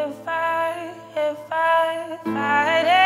If I, if I fight it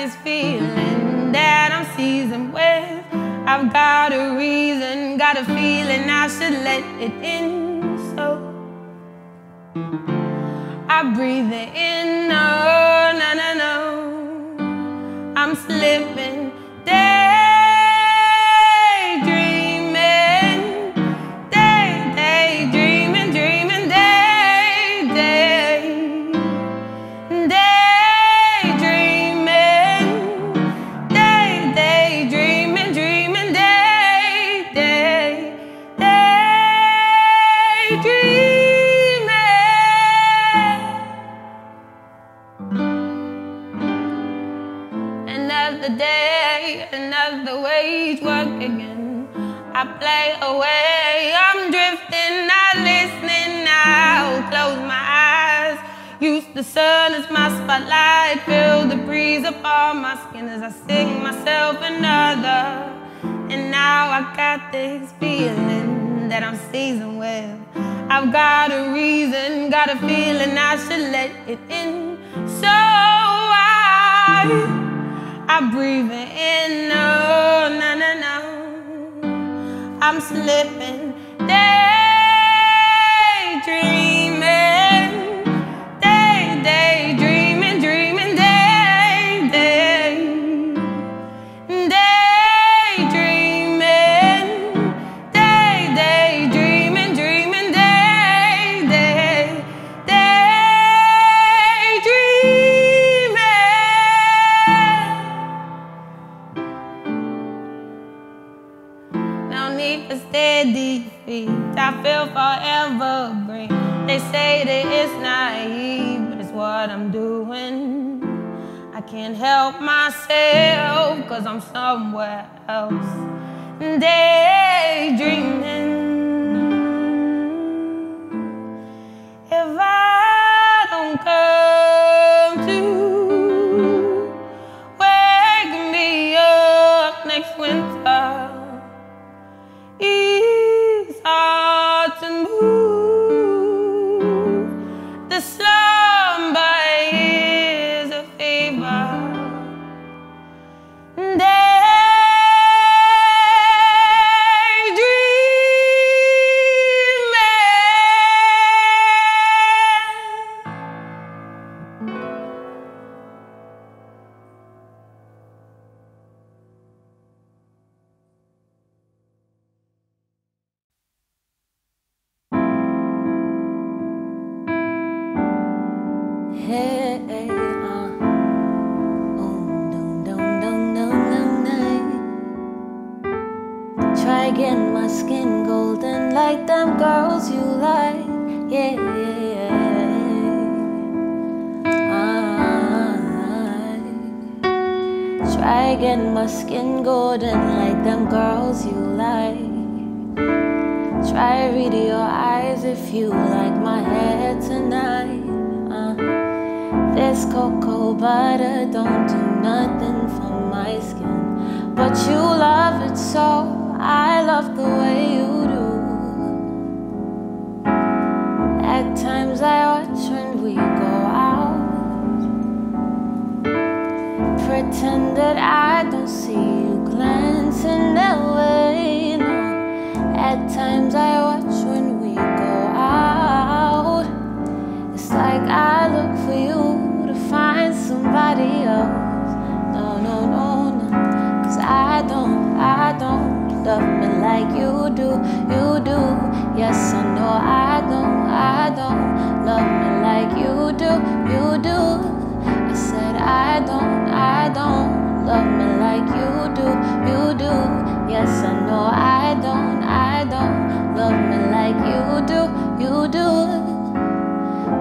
this feeling that I'm seasoned with. I've got a reason, got a feeling I should let it in. So I breathe it in, I play away, I'm drifting, not listening now. Close my eyes, use the sun as my spotlight. Feel the breeze upon my skin as I sing myself another. And now I got this feeling that I'm seasoned with. I've got a reason, got a feeling I should let it in. So I, I breathe it in, oh, no, no, no, no. I'm slipping, for steady feet. I feel forever green. They say that it's naive, but it's what I'm doing. I can't help myself, cause I'm somewhere else. Daydreaming. Getting my skin golden like them girls you like. Yeah, yeah, yeah. I try getting my skin golden like them girls you like. Try read your eyes if you like my hair tonight. Uh. This cocoa butter don't do nothing for my skin, but you love it so. I love the way you do. At times I watch when we go out. Pretend that I don't see you glancing away. No. At times I don't love me like you do, you do. Yes, I know I don't, I don't love me like you do, you do. I said I don't, I don't love me like you do, you do. Yes, I know I don't, I don't love me like you do, you do.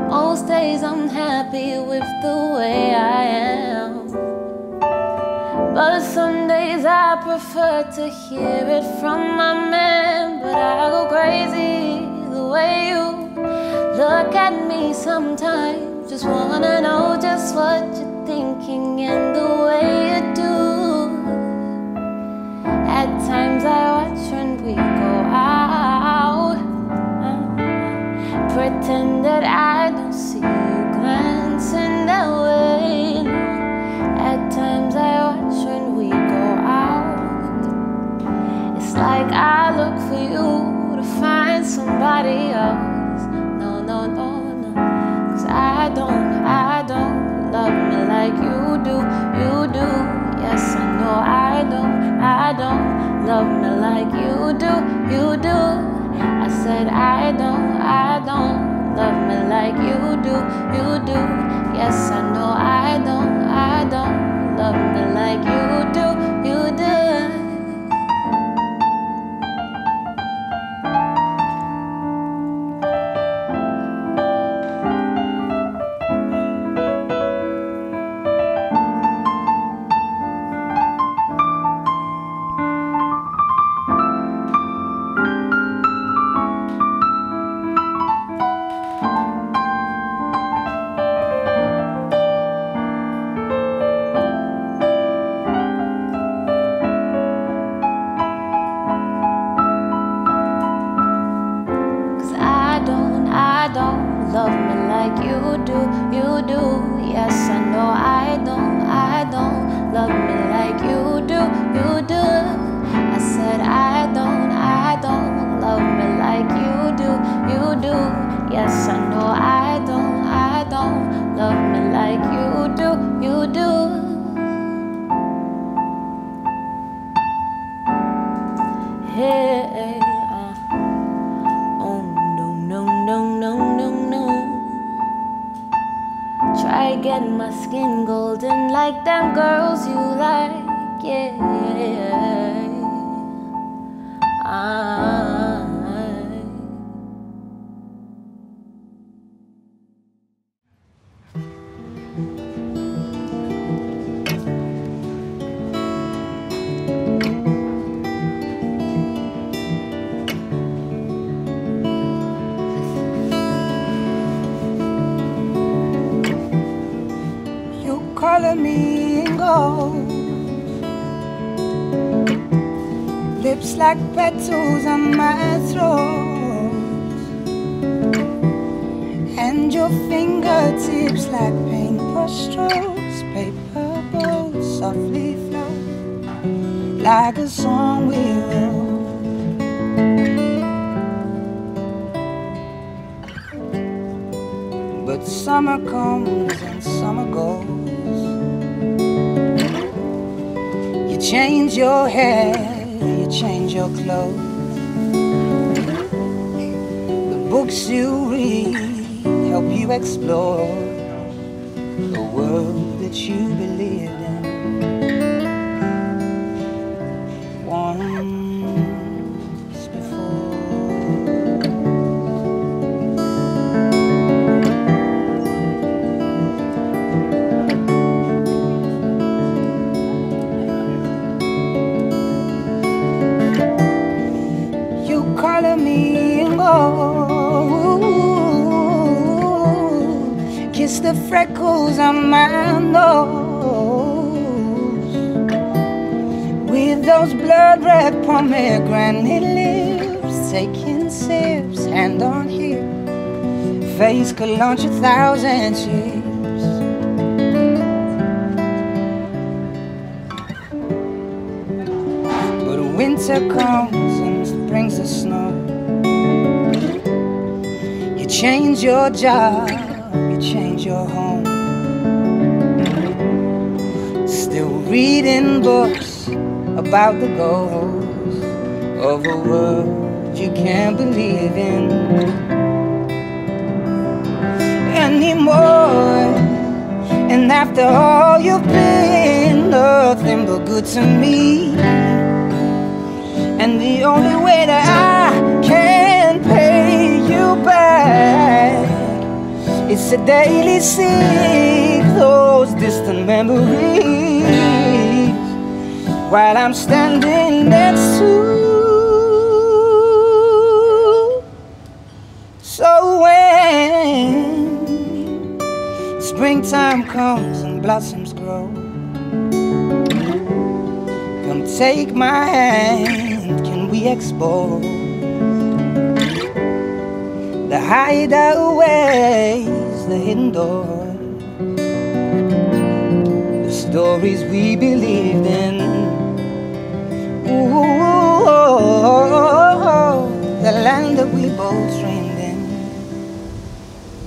Most days I'm happy with the way I am. But some I prefer to hear it from my man. But I go crazy the way you look at me sometimes. Just wanna know just what you're thinking and the way you do. At times I watch when we go out. Pretend that I don't see you do. Yes, I know I don't, I don't love me like you do, you do. My skin golden like them girls you like, yeah. I like petals on my throat. And your fingertips like paintbrush strokes. Paper boats softly float like a song we wrote. But summer comes and summer goes. You change your hair, change your clothes. The books you read help you explore the world that you believed on granny lips, taking sips, hand on hip. Face could launch a thousand ships. But winter comes and brings the snow. You change your job, you change your home. Still reading books about the gold of a world you can't believe in anymore. And after all, you've been nothing but good to me. And the only way that I can pay you back is to daily seek those distant memories while I'm standing next to. So springtime comes and blossoms grow. Come take my hand, can we explore the hideaways, the hidden doors, the stories we believed in. Ooh, the land that we both dreamed in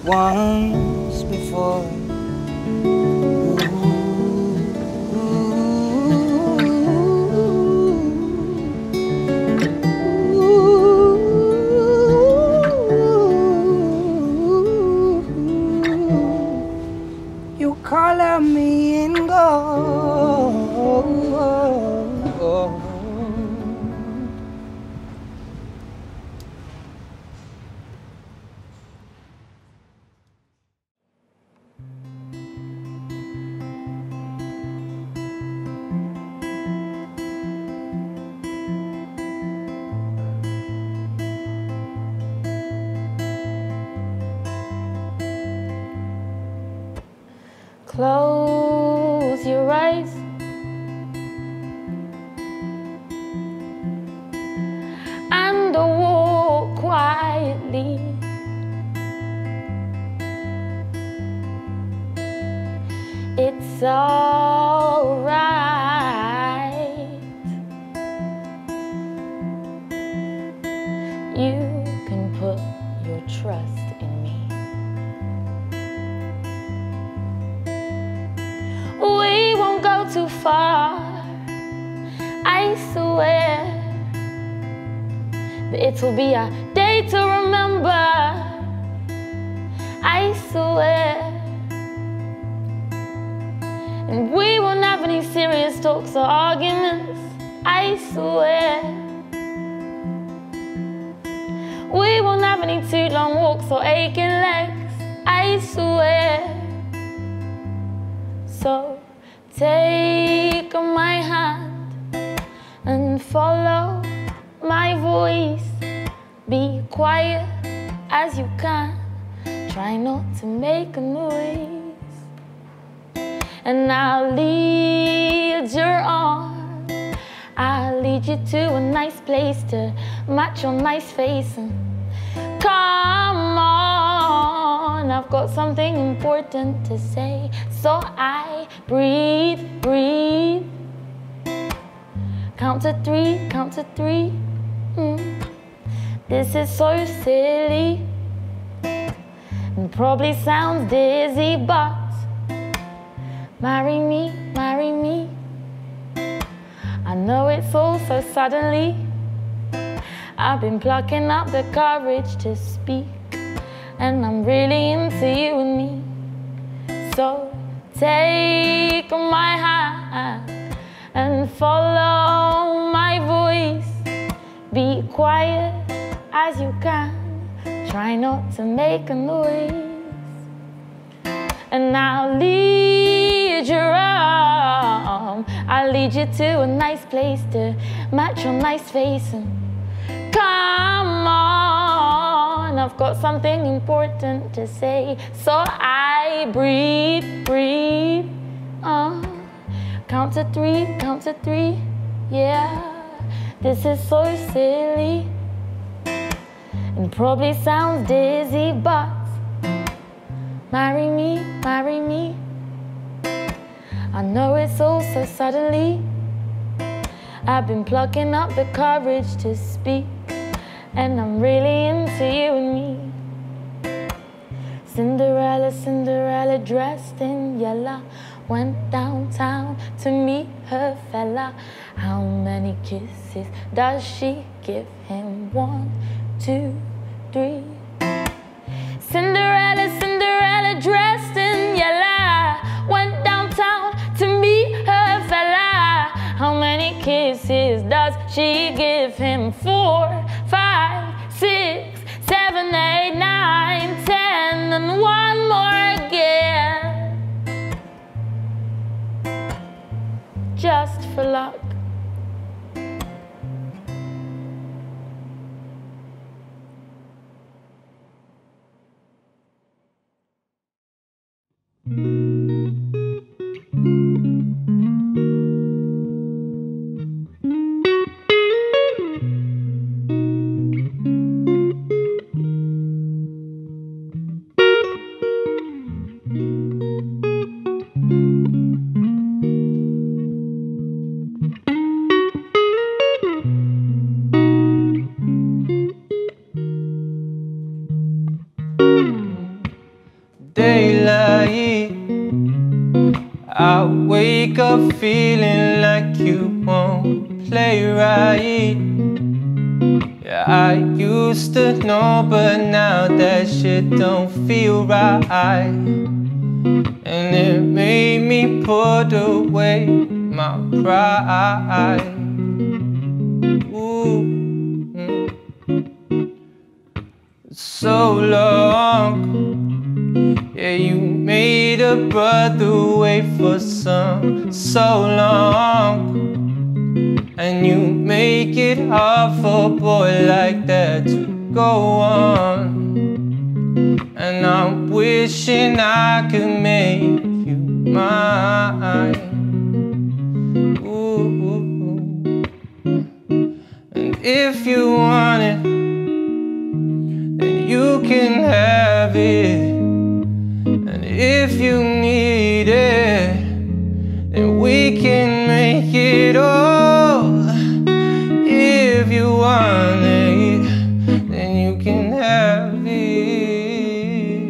once before. Close your eyes. And walk quietly. It's alright. It'll be a day to remember, I swear. And we won't have any serious talks or arguments, I swear. We won't have any too long walks or aching legs, I swear. So take my hand and follow my voice. Be quiet as you can. Try not to make a noise. And I'll lead your on. I'll lead you to a nice place to match your nice face. And come on, I've got something important to say. So I breathe, breathe. Count to three, count to three. Mm. This is so silly and probably sounds dizzy, but marry me, marry me. I know it's all so suddenly. I've been plucking up the courage to speak, and I'm really into you and me. So take my hand and follow my voice. Be quiet as you can. Try not to make a noise. And I'll lead your arm. I'll lead you to a nice place to match your nice face. And come on, I've got something important to say. So I breathe, breathe. Uh, count to three, count to three. Yeah, this is so silly and probably sounds dizzy, but marry me, marry me. I know it's all so suddenly. I've been plucking up the courage to speak, and I'm really into you and me. Cinderella, Cinderella, dressed in yellow, went downtown to meet her fella. How many kisses does she give him? One, two, Cinderella, Cinderella, dressed in yellow, went downtown to meet her fella. How many kisses does she give him? Four, feeling like you won't play right. Yeah, I used to know, but now that shit don't feel right. And it made me put away my pride. Ooh. mm. So long. Yeah, you brother wait for some so long. And you make it hard for a boy like that to go on. And I'm wishing I could make you mine. Ooh. And if you want it, if you need it, then we can make it all. If you want it, then you can have it.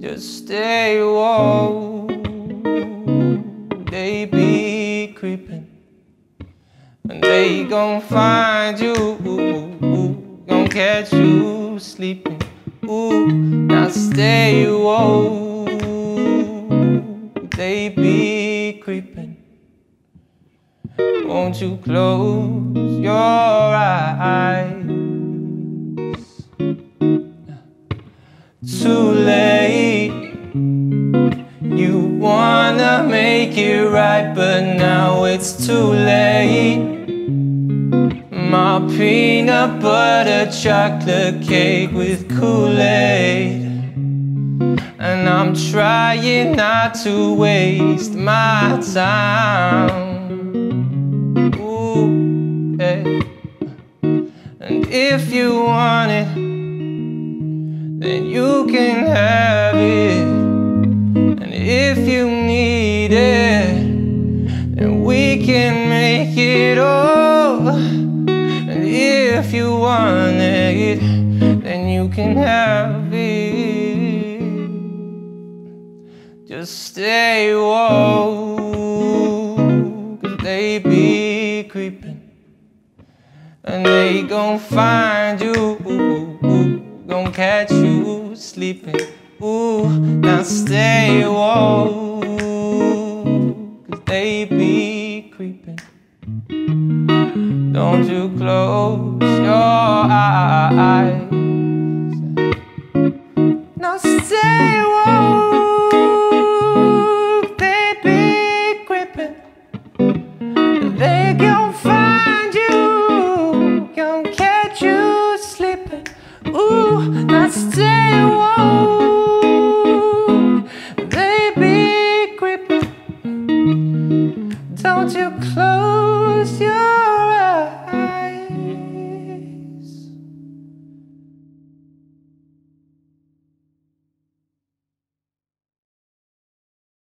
Just stay woke. They be creeping, and they gon' find you, gon' catch you sleeping. Ooh, now stay woke. They be creeping. Won't you close your eyes? Too late. You wanna make it right, but now it's too late. My peanut butter chocolate cake with Kool-Aid. And I'm trying not to waste my time. Ooh, hey. And if you want it, then you can have it. And if you need it, then we can make it all. And if you want you can. Just stay woke, cause they be creeping. And they gon' find you, gon' catch you sleeping. Ooh, now stay woke, cause they be creeping. Don't you close your eyes.